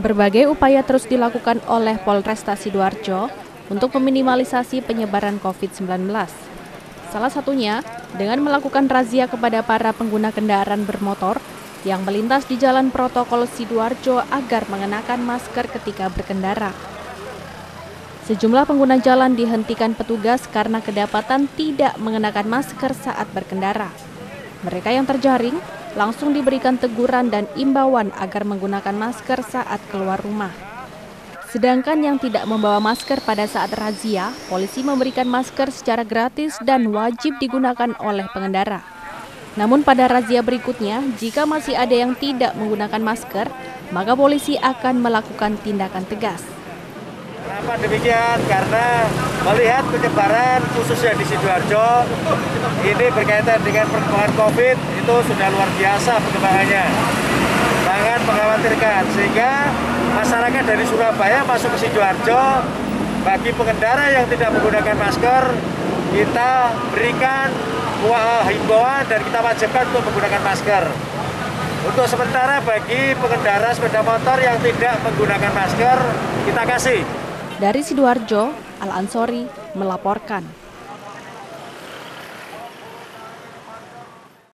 Berbagai upaya terus dilakukan oleh Polresta Sidoarjo untuk meminimalisasi penyebaran COVID-19. Salah satunya dengan melakukan razia kepada para pengguna kendaraan bermotor yang melintas di jalan protokol Sidoarjo agar mengenakan masker ketika berkendara. Sejumlah pengguna jalan dihentikan petugas karena kedapatan tidak mengenakan masker saat berkendara. Mereka yang terjaring langsung diberikan teguran dan imbauan agar menggunakan masker saat keluar rumah. Sedangkan yang tidak membawa masker pada saat razia, polisi memberikan masker secara gratis dan wajib digunakan oleh pengendara. Namun pada razia berikutnya, jika masih ada yang tidak menggunakan masker, maka polisi akan melakukan tindakan tegas. Kenapa demikian? Karena melihat penyebaran khususnya di Sidoarjo ini berkaitan dengan perkembangan COVID itu sudah luar biasa perkembangannya. Sangat mengkhawatirkan sehingga masyarakat dari Surabaya masuk ke Sidoarjo bagi pengendara yang tidak menggunakan masker kita berikan himbauan dan kita wajibkan untuk menggunakan masker. Untuk sementara bagi pengendara sepeda motor yang tidak menggunakan masker kita kasih dari Sidoarjo, Al Ansori melaporkan.